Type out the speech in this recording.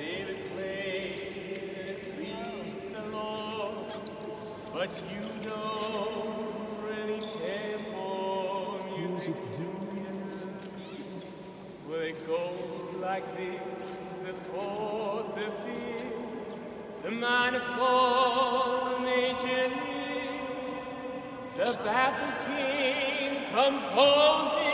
David played and it pleased the Lord, but you don't really care for music, do you? Well, it goes like this, the fourth, the fifth, the minor fall, the major the baffled king composing,